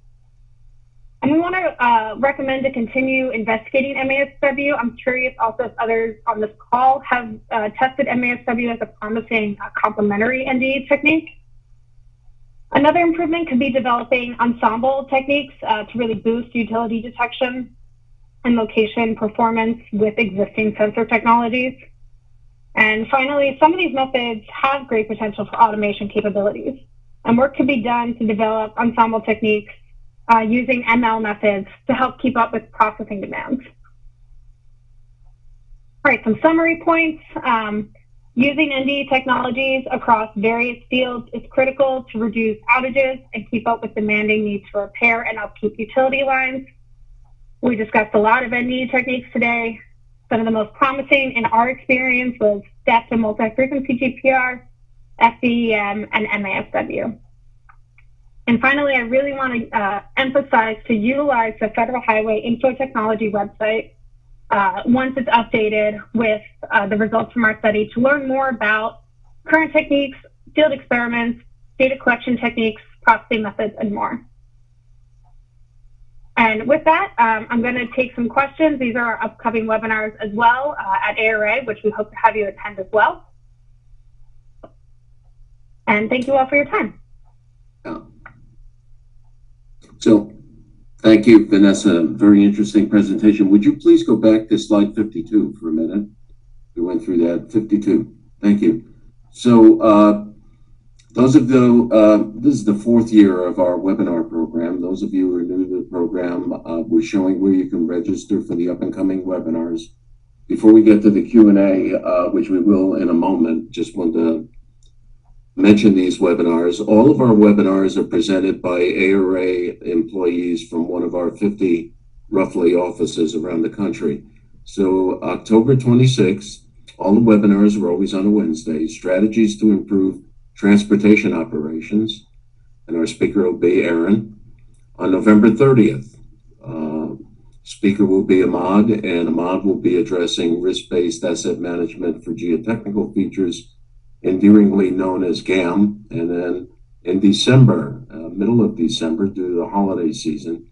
And we want to uh, recommend to continue investigating MASW. I'm curious also if others on this call have uh, tested MASW as a promising uh, complementary NDE technique. Another improvement could be developing ensemble techniques uh, to really boost utility detection and location performance with existing sensor technologies. And finally, some of these methods have great potential for automation capabilities. And work can be done to develop ensemble techniques uh, using ML methods to help keep up with processing demands. All right, some summary points. Um, using NDE technologies across various fields is critical to reduce outages and keep up with demanding needs for repair and upkeep utility lines. We discussed a lot of NDE techniques today, some of the most promising in our experience was depth and multi-frequency GPR, FDEM, and MASW. And finally, I really want to uh, emphasize to utilize the Federal Highway Info Technology website uh, once it's updated with uh, the results from our study to learn more about current techniques, field experiments, data collection techniques, processing methods, and more. And with that, um, I'm going to take some questions. These are our upcoming webinars as well uh, at ARA, which we hope to have you attend as well. And thank you all for your time. Yeah. So, thank you, Vanessa. Very interesting presentation. Would you please go back to slide 52 for a minute? We went through that. 52. Thank you. So, uh, those of you, uh, this is the fourth year of our webinar program. Those of you who are new to the program, uh, we're showing where you can register for the up and coming webinars. Before we get to the Q&A, uh, which we will in a moment, just want to mention these webinars. All of our webinars are presented by ARA employees from one of our 50 roughly offices around the country. So October 26th, all the webinars are always on a Wednesday. Strategies to improve transportation operations, and our speaker will be Aaron. On November 30th, uh, speaker will be Ahmad, and Ahmad will be addressing risk-based asset management for geotechnical features, endearingly known as GAM. And then in December, uh, middle of December, due to the holiday season,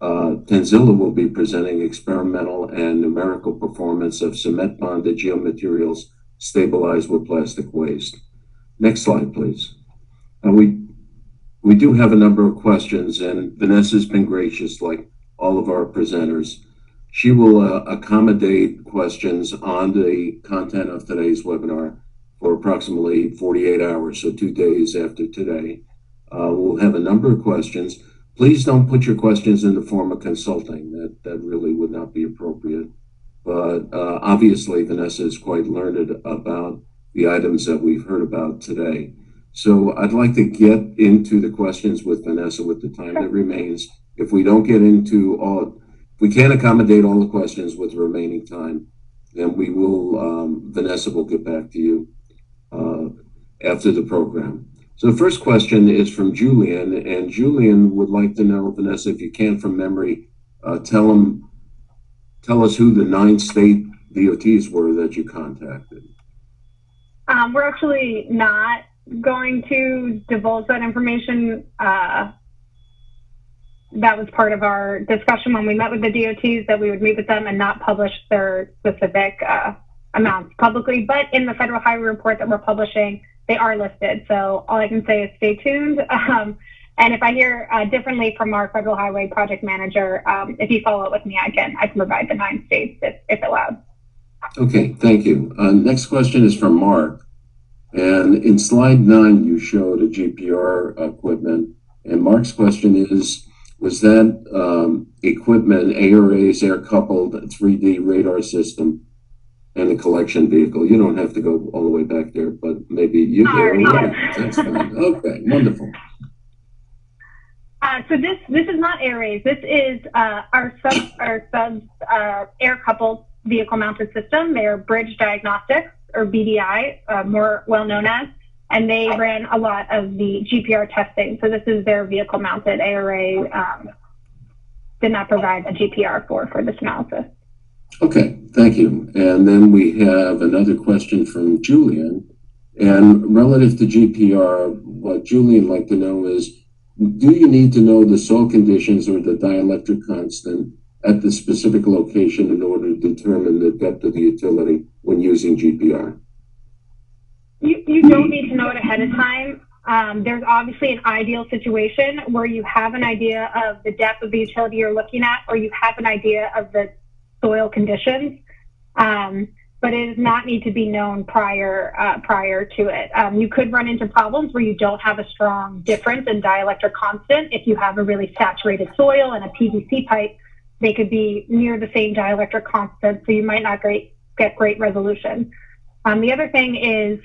uh, Tanzila will be presenting experimental and numerical performance of cement bonded geomaterials stabilized with plastic waste. Next slide, please. Uh, we we do have a number of questions, and Vanessa's been gracious, like all of our presenters. She will uh, accommodate questions on the content of today's webinar for approximately 48 hours, so two days after today. Uh, we'll have a number of questions. Please don't put your questions in the form of consulting. That, that really would not be appropriate. But uh, obviously, Vanessa is quite learned about the items that we've heard about today. So I'd like to get into the questions with Vanessa with the time that remains. If we don't get into all, if we can't accommodate all the questions with the remaining time, then we will, um, Vanessa will get back to you uh, after the program. So the first question is from Julian, and Julian would like to know, Vanessa, if you can from memory, uh, tell him, tell us who the nine state DOTs were that you contacted. Um, we're actually not going to divulge that information. Uh, that was part of our discussion when we met with the DOTs that we would meet with them and not publish their specific uh, amounts publicly. But in the federal highway report that we're publishing, they are listed. So all I can say is stay tuned. Um, and if I hear uh, differently from our federal highway project manager, um, if you follow up with me, I can I can provide the nine states if, if allowed. Okay, thank you. Uh, next question is from Mark. And in slide nine, you showed a GPR equipment. And Mark's question is, was that um, equipment ARA's air coupled 3D radar system and a collection vehicle? You don't have to go all the way back there, but maybe you do. Yeah, that's fine. Okay, wonderful. Uh, so this this is not ARA's. This is uh, our sub our sub uh, air coupled vehicle mounted system. They're Bridge Diagnostics or BDI, uh, more well known as, and they ran a lot of the GPR testing. So this is their vehicle mounted ARA. Um, did not provide a GPR for for this analysis. Okay, thank you. And then we have another question from Julian. And relative to GPR, what Julian would like to know is, do you need to know the soil conditions or the dielectric constant at the specific location in order to determine the depth of the utility when using GPR? You, you don't need to know it ahead of time. Um, there's obviously an ideal situation where you have an idea of the depth of the utility you're looking at, or you have an idea of the soil conditions. Um, but it does not need to be known prior uh, prior to it. Um, you could run into problems where you don't have a strong difference in dielectric constant. If you have a really saturated soil and a PVC pipe, they could be near the same dielectric constant, so you might not great, get great resolution. Um, the other thing is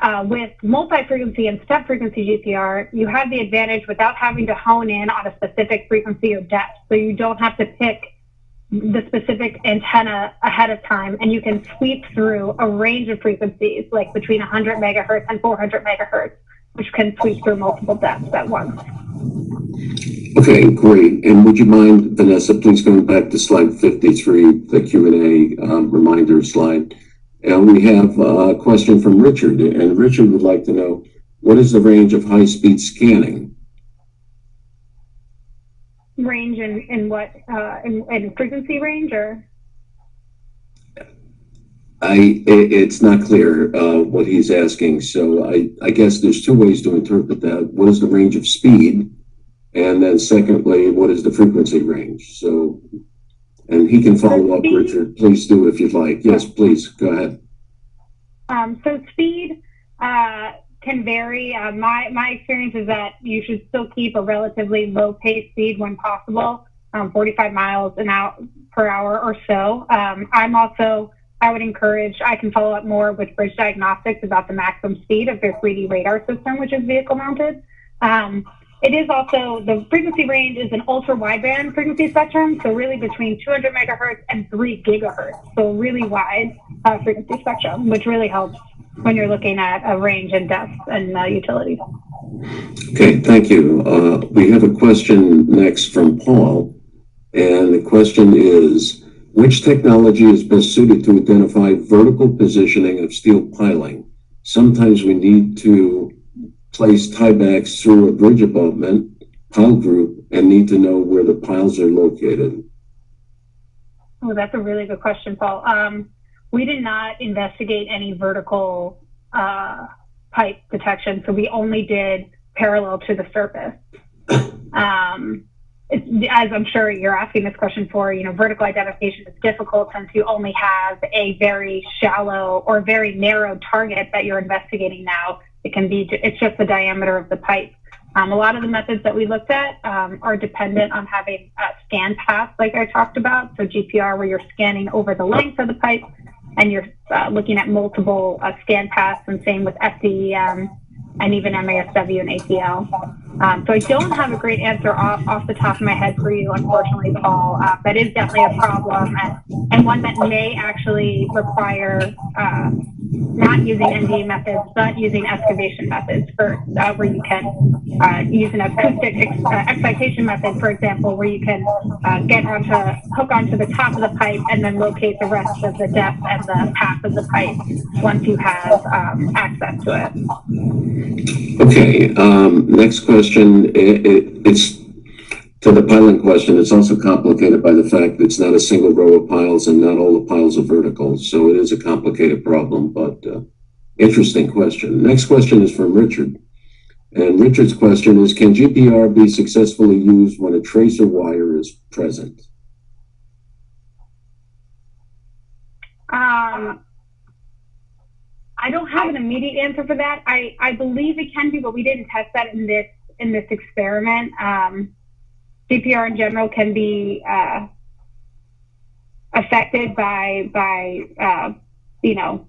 uh, with multi-frequency and step frequency GPR, you have the advantage without having to hone in on a specific frequency or depth. So you don't have to pick the specific antenna ahead of time and you can sweep through a range of frequencies like between 100 megahertz and 400 megahertz which can sweep through multiple depths at once Okay, great. And would you mind, Vanessa, please going back to slide 53, the Q&A um, reminder slide. And we have a question from Richard, and Richard would like to know, what is the range of high-speed scanning? range in, in what uh, in, frequency range or I, it, it's not clear uh, what he's asking, so I, I guess there's two ways to interpret that. What is the range of speed? And then secondly, what is the frequency range? So, and he can follow up. Richard. Please do if you'd like. Yes, please, go ahead. Um, so speed uh, can vary. Uh, my my experience is that you should still keep a relatively low pace speed when possible, um, 45 miles an hour per hour or so. Um, I'm also I would encourage. I can follow up more with Bridge Diagnostics about the maximum speed of their 3D radar system, which is vehicle mounted. Um, it is also the frequency range is an ultra wideband frequency spectrum, so really between 200 megahertz and 3 gigahertz, so really wide uh, frequency spectrum, which really helps when you're looking at a range and depth and uh, utility. Okay, thank you. Uh, we have a question next from Paul, and the question is, which technology is best suited to identify vertical positioning of steel piling? Sometimes we need to place tiebacks through a bridge abutment, pile group, and need to know where the piles are located. Oh, that's a really good question, Paul. Um, we did not investigate any vertical uh, pipe detection, so we only did parallel to the surface. Um, as I'm sure you're asking this question for, you know, vertical identification is difficult since you only have a very shallow or very narrow target that you're investigating now. It can be, it's just the diameter of the pipe. Um, a lot of the methods that we looked at um, are dependent on having a scan path, like I talked about. So GPR, where you're scanning over the length of the pipe, and you're uh, looking at multiple uh, scan paths, and same with FDEM and even MASW and ATL. Um, so I don't have a great answer off, off the top of my head for you, unfortunately, Paul. Uh, that is definitely a problem and, and one that may actually require uh, not using NDE methods, but using excavation methods for uh, where you can uh, use an acoustic ex- uh, excitation method, for example, where you can uh, get onto hook onto the top of the pipe and then locate the rest of the depth and the path of the pipe once you have um, access to it. Okay, um, next question. It, it, it's to the piling question. It's also complicated by the fact that it's not a single row of piles and not all the piles are vertical. So it is a complicated problem, but uh, interesting question. Next question is from Richard. And Richard's question is Can GPR be successfully used when a tracer wire is present? Um, I don't have an immediate answer for that. I, I believe it can be, but we didn't test that in this in this experiment. Um, GPR in general can be uh, affected by by uh, you know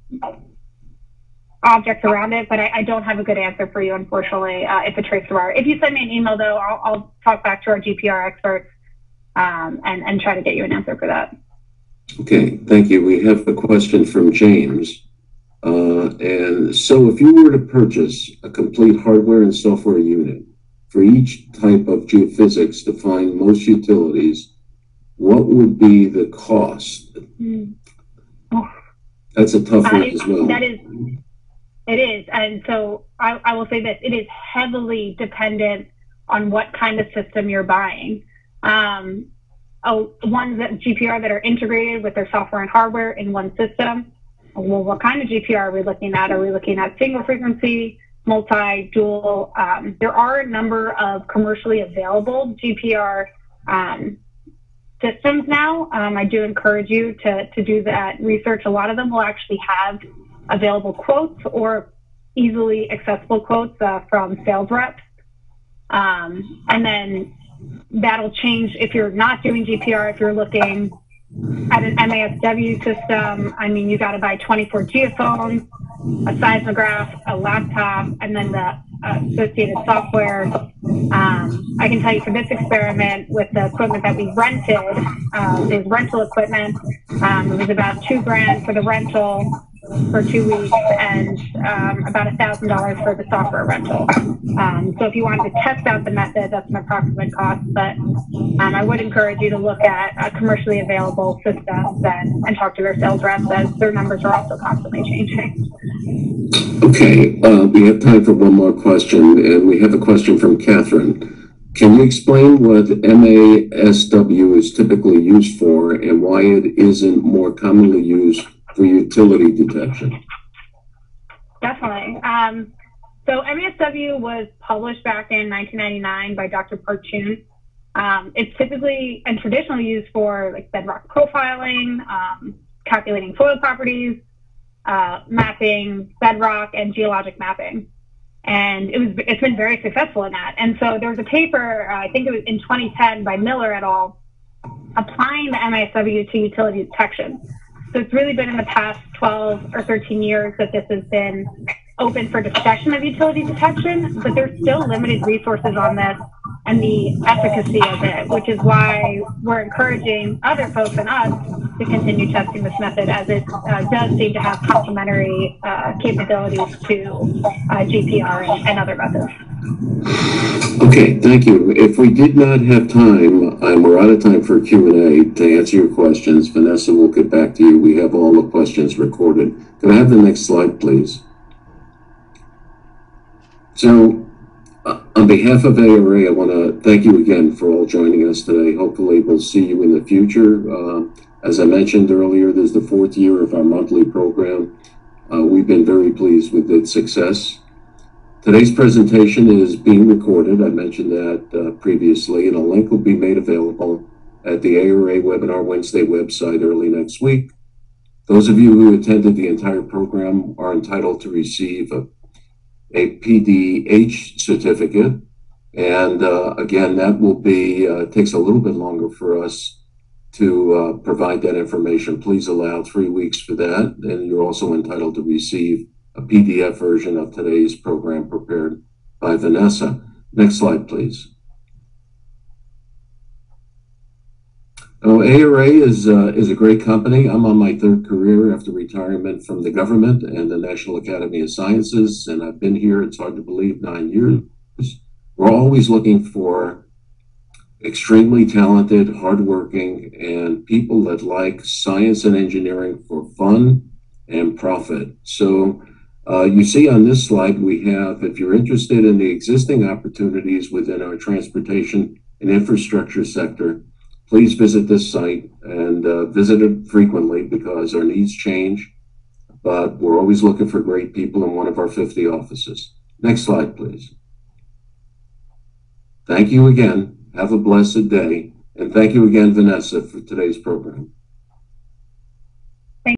objects around it, but I, I, don't have a good answer for you, unfortunately. Uh, if a tracer wire. If you send me an email, though, I'll, I'll talk back to our GPR experts um, and and try to get you an answer for that. Okay, thank you. We have a question from James. Uh, and so if you were to purchase a complete hardware and software unit for each type of geophysics to find most utilities, what would be the cost? Mm. Oh. That's a tough one as well. That is, it is. And so I, I will say this, it is heavily dependent on what kind of system you're buying. Um, oh, ones that GPR that are integrated with their software and hardware in one system. Well, what kind of GPR are we looking at? Are we looking at single frequency, multi, dual? Um, there are a number of commercially available GPR um, systems now. Um, I do encourage you to, to do that research. A lot of them will actually have available quotes or easily accessible quotes uh, from sales reps. Um, and then that'll change if you're not doing GPR, if you're looking at an MASW system, I mean, you got to buy 24 geophones, a seismograph, a laptop, and then the uh, associated software. Um, I can tell you for this experiment with the equipment that we rented, uh, is rental equipment. Um, it was about two grand for the rental for two weeks and um, about a thousand dollars for the software rental. Um, so if you wanted to test out the method, that's an approximate cost. But um, I would encourage you to look at uh, commercially available systems and, and talk to your sales reps as their numbers are also constantly changing. Okay, uh, we have time for one more question, and we have a question from Catherine. Can you explain what MASW is typically used for and why it isn't more commonly used for utility detection? Definitely. Um, so MASW was published back in 1999 by Dr. Partoon. Um, it's typically and traditionally used for like bedrock profiling, um, calculating soil properties, uh, mapping bedrock and geologic mapping. And it was it's been very successful in that. And so there was a paper, uh, I think it was in 2010 by Miller et al., applying the MASW to utility detection. So it's really been in the past 12 or 13 years that this has been open for discussion of utility detection, but there's still limited resources on this and the efficacy of it, which is why we're encouraging other folks and us to continue testing this method as it uh, does seem to have complementary uh, capabilities to uh, GPR and, and other methods. Okay, thank you. If we did not have time, and we're out of time for Q&A to answer your questions, Vanessa we'll get back to you. We have all the questions recorded. Can I have the next slide, please? So, uh, on behalf of ARA, I want to thank you again for all joining us today. Hopefully, we'll see you in the future. Uh, as I mentioned earlier, this is the fourth year of our monthly program. Uh, we've been very pleased with its success. Today's presentation is being recorded. I mentioned that uh, previously, and a link will be made available at the ARA Webinar Wednesday website early next week. Those of you who attended the entire program are entitled to receive a, a PDH certificate. And uh, again, that will be, uh, takes a little bit longer for us to uh, provide that information. Please allow three weeks for that. And you're also entitled to receive a PDF version of today's program prepared by Vanessa. Next slide, please. Oh, ARA is uh, is a great company. I'm on my third career after retirement from the government and the National Academy of Sciences, and I've been here. It's hard to believe nine years. We're always looking for extremely talented, hardworking, and people that like science and engineering for fun and profit. So uh, you see on this slide, we have, if you're interested in the existing opportunities within our transportation and infrastructure sector, please visit this site and uh, visit it frequently because our needs change. But we're always looking for great people in one of our 50 offices. Next slide, please. Thank you again. Have a blessed day. And thank you again, Vanessa, for today's program.